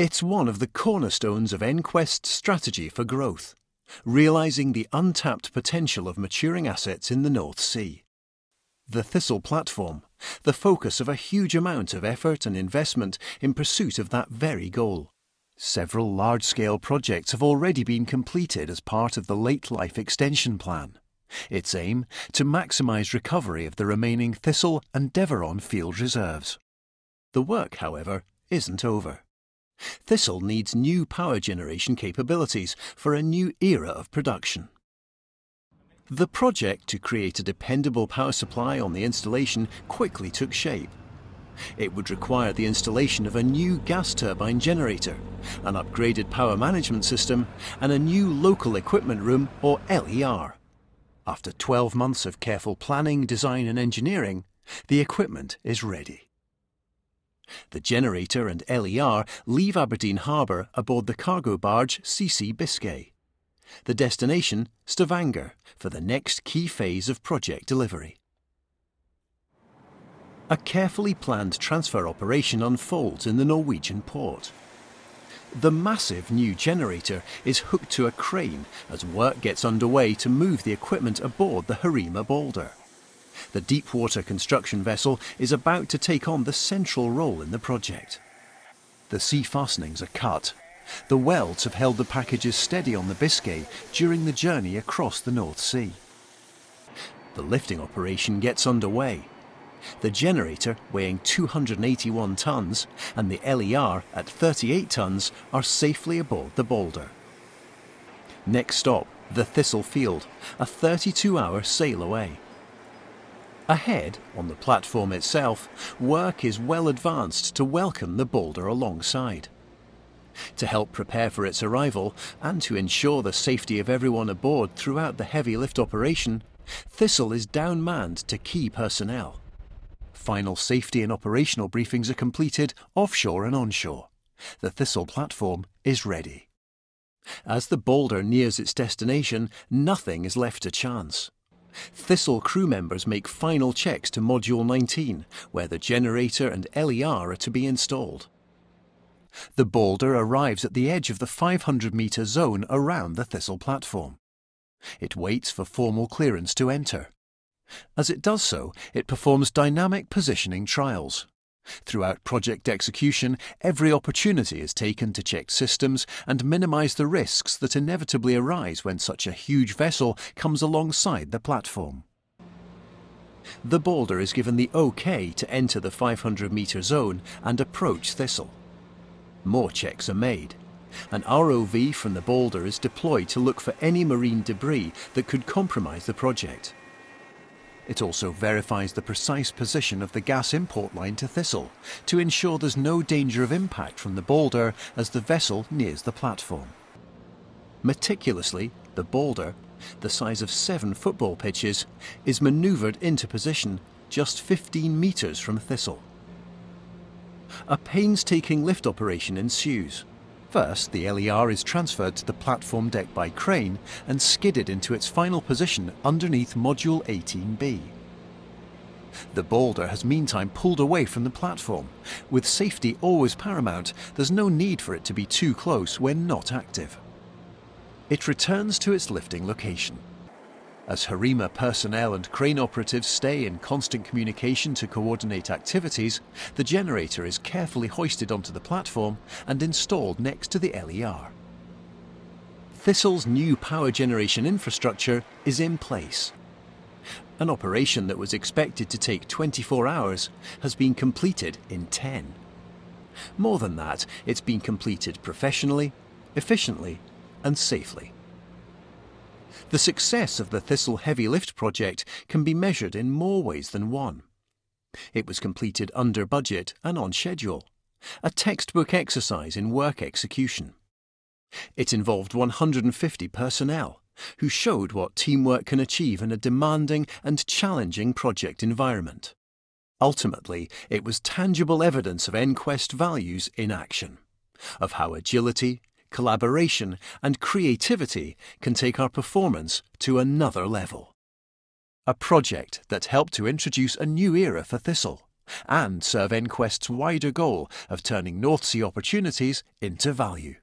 It's one of the cornerstones of EnQuest's strategy for growth, realising the untapped potential of maturing assets in the North Sea. The Thistle platform, the focus of a huge amount of effort and investment in pursuit of that very goal. Several large-scale projects have already been completed as part of the late life extension plan. Its aim to maximise recovery of the remaining Thistle and Deveron field reserves. The work, however, isn't over. Thistle needs new power generation capabilities for a new era of production. The project to create a dependable power supply on the installation quickly took shape. It would require the installation of a new gas turbine generator, an upgraded power management system, and a new local equipment room or LER. After 12 months of careful planning, design and engineering, the equipment is ready. The generator and LER leave Aberdeen Harbour aboard the cargo barge CC Biscay. The destination, Stavanger, for the next key phase of project delivery. A carefully planned transfer operation unfolds in the Norwegian port. The massive new generator is hooked to a crane as work gets underway to move the equipment aboard the Heerema Balder the deep-water construction vessel is about to take on the central role in the project. The sea fastenings are cut. The welds have held the packages steady on the Biscay during the journey across the North Sea. The lifting operation gets underway. The generator, weighing 281 tons, and the LER at 38 tons are safely aboard the Balder. Next stop, the Thistle Field, a 32-hour sail away. Ahead, on the platform itself, work is well advanced to welcome the Balder alongside. To help prepare for its arrival and to ensure the safety of everyone aboard throughout the heavy lift operation, Thistle is downmanned to key personnel. Final safety and operational briefings are completed offshore and onshore. The Thistle platform is ready. As the Balder nears its destination, nothing is left to chance. Thistle crew members make final checks to Module 19, where the generator and LER are to be installed. The Balder arrives at the edge of the 500 metre zone around the Thistle platform. It waits for formal clearance to enter. As it does so, it performs dynamic positioning trials. Throughout project execution, every opportunity is taken to check systems and minimize the risks that inevitably arise when such a huge vessel comes alongside the platform. The Balder is given the OK to enter the 500 metre zone and approach Thistle. More checks are made. An ROV from the Balder is deployed to look for any marine debris that could compromise the project. It also verifies the precise position of the gas import line to Thistle to ensure there's no danger of impact from the Balder as the vessel nears the platform. Meticulously, the Balder, the size of seven football pitches, is manoeuvred into position just 15 metres from Thistle. A painstaking lift operation ensues. First, the LER is transferred to the platform deck by crane and skidded into its final position underneath Module 18B. The Balder has meantime pulled away from the platform. With safety always paramount, there's no need for it to be too close when not active. It returns to its lifting location. As Heerema personnel and crane operatives stay in constant communication to coordinate activities, the generator is carefully hoisted onto the platform and installed next to the LER. Thistle's new power generation infrastructure is in place. An operation that was expected to take 24 hours has been completed in 10. More than that, it's been completed professionally, efficiently and safely. The success of the Thistle Heavy Lift project can be measured in more ways than one. It was completed under budget and on schedule, a textbook exercise in work execution. It involved 150 personnel who showed what teamwork can achieve in a demanding and challenging project environment. Ultimately, it was tangible evidence of EnQuest values in action, of how agility, collaboration, and creativity can take our performance to another level. A project that helped to introduce a new era for Thistle, and serve EnQuest's wider goal of turning North Sea opportunities into value.